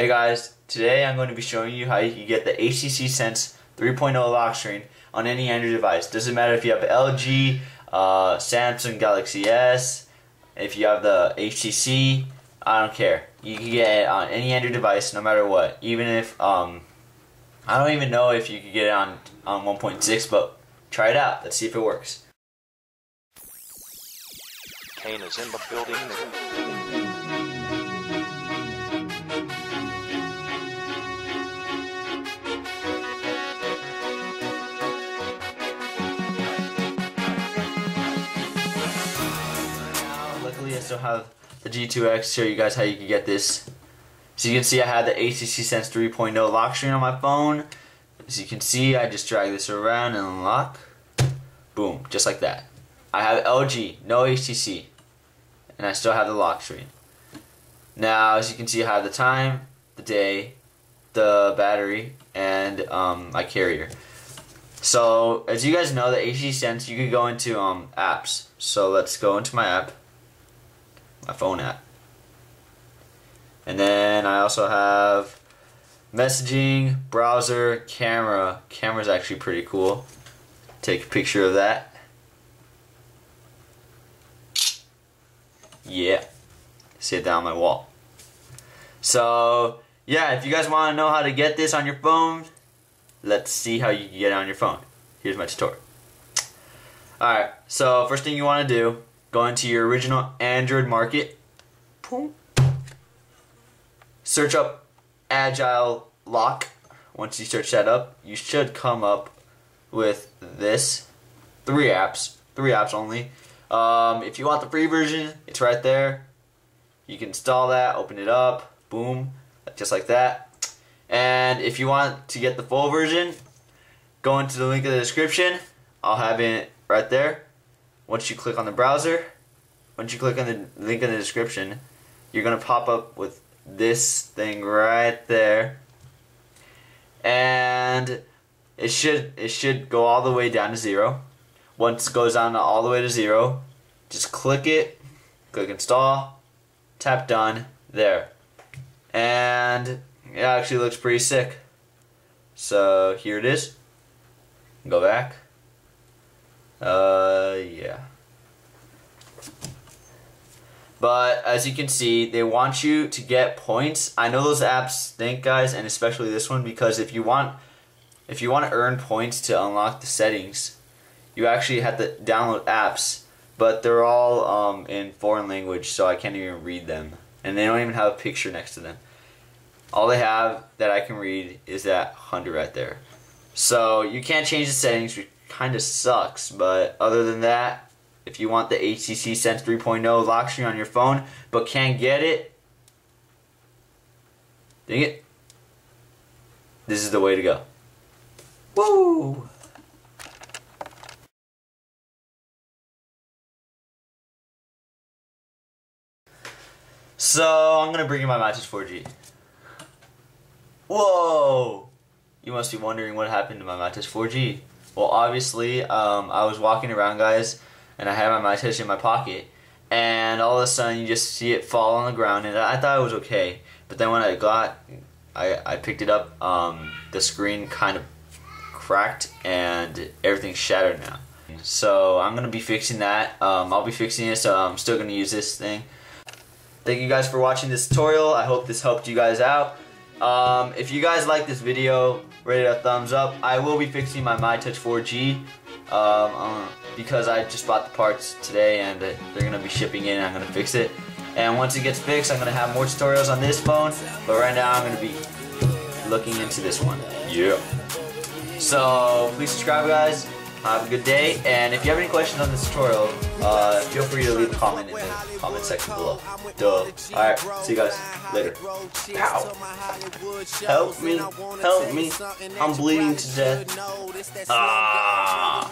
Hey guys, today I'm going to be showing you how you can get the HTC Sense 3.0 lock screen on any Android device. Doesn't matter if you have LG, uh, Samsung Galaxy S, if you have the HTC, I don't care. You can get it on any Android device no matter what. Even if, um, I don't even know if you could get it on, on 1.6, but try it out. Let's see if it works. Kane is in the building. Still have the G2X. Show you guys how you can get this. So you can see I had the HTC Sense 3.0 lock screen on my phone. As you can see, I just drag this around and unlock. Boom, just like that. I have LG, no HTC, and I still have the lock screen. Now, as you can see, I have the time, the day, the battery, and um, my carrier. So, as you guys know, the HTC Sense, you can go into um, apps. So let's go into my app, my phone app. And then I also have messaging, browser, camera. Camera's actually pretty cool. Take a picture of that. Yeah. See it down my wall. So, yeah, if you guys want to know how to get this on your phone, let's see how you get it on your phone. Here's my tutorial. Alright, so first thing you want to do, go into your original Android market. Boom. Search up Agile Lock. Once you search that up, you should come up with this. Three apps. Three apps only. Um, if you want the free version, it's right there. You can install that, open it up, boom, just like that. And if you want to get the full version, go into the link in the description. I'll have it right there. Once you click on the browser, once you click on the link in the description, you're going to pop up with this thing right there. And it should it should go all the way down to zero. Once it goes down to all the way to zero, just click it, click install, tap done, there. And it actually looks pretty sick. So here it is. Go back. Uh, yeah. But as you can see, they want you to get points. I know those apps stink, guys, and especially this one because if you want, if you want to earn points to unlock the settings, you actually have to download apps, but they're all um, in foreign language, so I can't even read them, and they don't even have a picture next to them. All they have that I can read is that hundred right there. So you can't change the settings, kind of sucks. But other than that, if you want the HTC Sense 3.0 lock screen on your phone but can't get it, dang it, this is the way to go. Woo! So I'm gonna bring you my MyTouch 4G. Whoa! You must be wondering what happened to my MyTouch 4G. Well, obviously, um, I was walking around, guys, and I had my MyTouch in my pocket, and all of a sudden you just see it fall on the ground, and I thought it was okay. But then when I got, I, I picked it up, um, the screen kind of cracked, and everything's shattered now. So I'm gonna be fixing that. Um, I'll be fixing it, so I'm still gonna use this thing. Thank you guys for watching this tutorial. I hope this helped you guys out. Um, if you guys like this video, rate it a thumbs up. I will be fixing my MyTouch 4G um, uh, because I just bought the parts today and they're going to be shipping in I'm going to fix it. And once it gets fixed, I'm going to have more tutorials on this phone. But right now, I'm going to be looking into this one. Yeah. So, please subscribe, guys. Have a good day, and if you have any questions on this tutorial, uh, feel free to leave a comment in the comment section below. Duh. Alright, see you guys later. Pow! Help me, help me, I'm bleeding to death. Ah!